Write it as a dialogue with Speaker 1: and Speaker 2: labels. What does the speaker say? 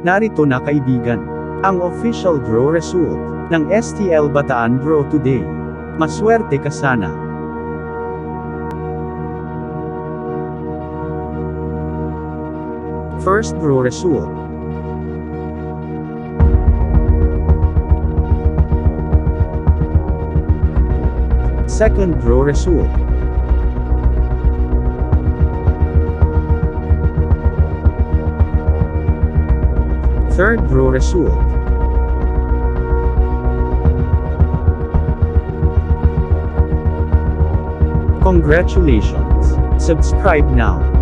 Speaker 1: Narito na kaibigan. Ang official draw result ng STL Bataan Draw Today. Maswerte ka sana. First draw result. Second draw result. Third draw result. Congratulations! Subscribe now.